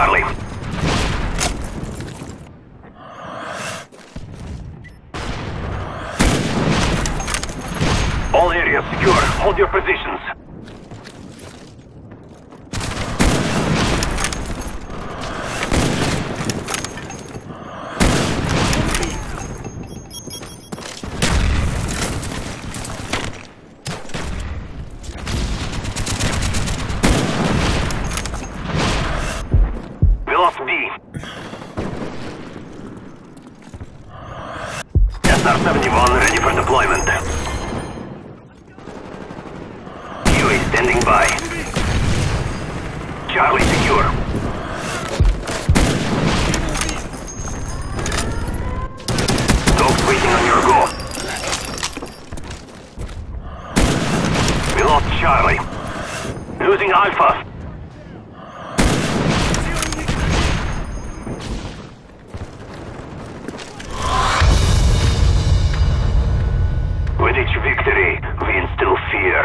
Charlie. All areas secure. Hold your positions. Lost B. SR-71 ready for deployment. UAV standing by. Charlie secure. Dogs waiting on your go. We lost Charlie. Losing Alpha. dictates victory, we instill fear.